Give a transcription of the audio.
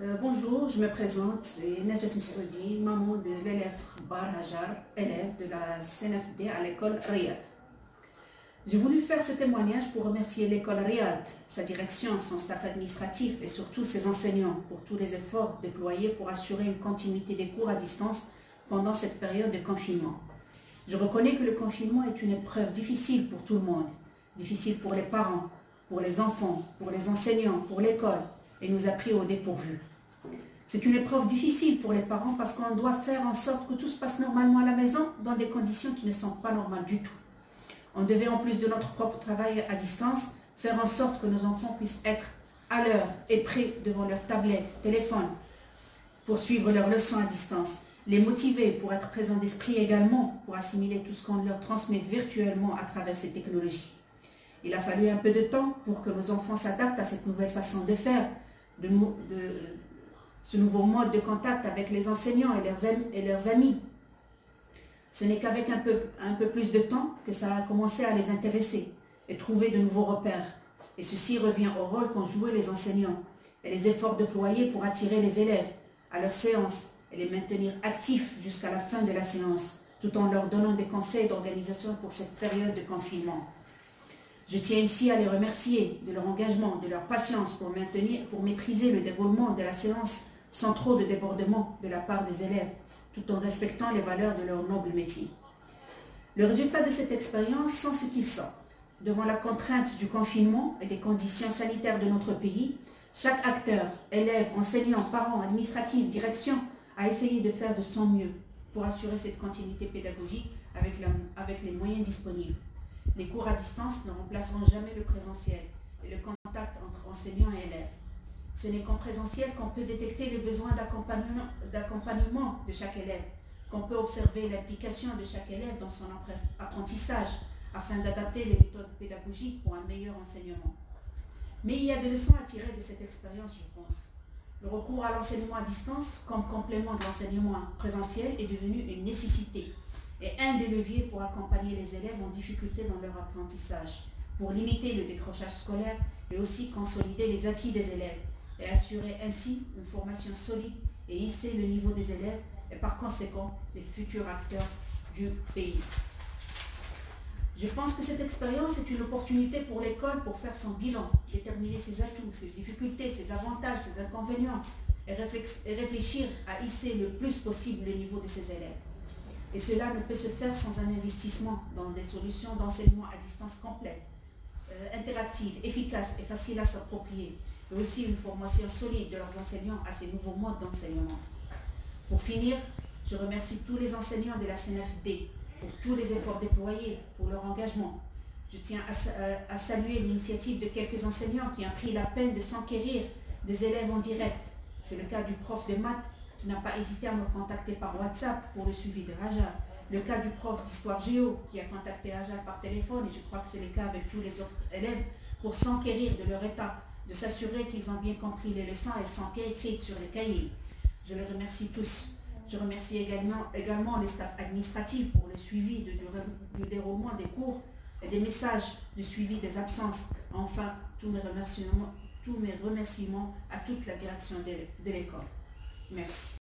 Euh, bonjour, je me présente, c'est Najat Msoudi, maman de l'élève Bar Hajar, élève de la CNFD à l'école Riyad. J'ai voulu faire ce témoignage pour remercier l'école Riyad, sa direction, son staff administratif et surtout ses enseignants pour tous les efforts déployés pour assurer une continuité des cours à distance pendant cette période de confinement. Je reconnais que le confinement est une épreuve difficile pour tout le monde, difficile pour les parents, pour les enfants, pour les enseignants, pour l'école, et nous a pris au dépourvu. C'est une épreuve difficile pour les parents parce qu'on doit faire en sorte que tout se passe normalement à la maison dans des conditions qui ne sont pas normales du tout. On devait, en plus de notre propre travail à distance, faire en sorte que nos enfants puissent être à l'heure et prêts devant leur tablette, téléphone, pour suivre leurs leçons à distance. Les motiver pour être présents d'esprit également, pour assimiler tout ce qu'on leur transmet virtuellement à travers ces technologies. Il a fallu un peu de temps pour que nos enfants s'adaptent à cette nouvelle façon de faire, de, ce nouveau mode de contact avec les enseignants et leurs, leurs amis. Ce n'est qu'avec un peu, un peu plus de temps que ça a commencé à les intéresser et trouver de nouveaux repères. Et ceci revient au rôle qu'ont joué les enseignants et les efforts déployés pour attirer les élèves à leur séance et les maintenir actifs jusqu'à la fin de la séance, tout en leur donnant des conseils d'organisation pour cette période de confinement. Je tiens ici à les remercier de leur engagement, de leur patience pour, maintenir, pour maîtriser le déroulement de la séance sans trop de débordement de la part des élèves, tout en respectant les valeurs de leur noble métier. Le résultat de cette expérience sont ce qu'ils sont. Devant la contrainte du confinement et des conditions sanitaires de notre pays, chaque acteur, élève, enseignant, parent, administratif, direction, a essayé de faire de son mieux pour assurer cette continuité pédagogique avec les moyens disponibles. Les cours à distance ne remplaceront jamais le présentiel et le contact entre enseignants et élèves. Ce n'est qu'en présentiel qu'on peut détecter les besoins d'accompagnement de chaque élève, qu'on peut observer l'implication de chaque élève dans son apprentissage afin d'adapter les méthodes pédagogiques pour un meilleur enseignement. Mais il y a des leçons à tirer de cette expérience, je pense. Le recours à l'enseignement à distance comme complément de l'enseignement présentiel est devenu une nécessité et un des leviers pour accompagner les élèves en difficulté dans leur apprentissage, pour limiter le décrochage scolaire et aussi consolider les acquis des élèves et assurer ainsi une formation solide et hisser le niveau des élèves et par conséquent les futurs acteurs du pays. Je pense que cette expérience est une opportunité pour l'école pour faire son bilan, déterminer ses atouts, ses difficultés, ses avantages, ses inconvénients et réfléchir à hisser le plus possible le niveau de ses élèves. Et cela ne peut se faire sans un investissement dans des solutions d'enseignement à distance complète, euh, interactives, efficaces et faciles à s'approprier, et aussi une formation solide de leurs enseignants à ces nouveaux modes d'enseignement. Pour finir, je remercie tous les enseignants de la CNFD pour tous les efforts déployés, pour leur engagement. Je tiens à, euh, à saluer l'initiative de quelques enseignants qui ont pris la peine de s'enquérir des élèves en direct. C'est le cas du prof de maths qui n'a pas hésité à me contacter par WhatsApp pour le suivi de Raja. Le cas du prof d'histoire géo qui a contacté Raja par téléphone, et je crois que c'est le cas avec tous les autres élèves, pour s'enquérir de leur état, de s'assurer qu'ils ont bien compris les leçons et sont écrites sur les cahiers. Je les remercie tous. Je remercie également, également les staffs administratifs pour le suivi du, déroulement des cours et des messages de suivi des absences. Enfin, tous mes remerciements, tous mes remerciements à toute la direction de l'école. Merci.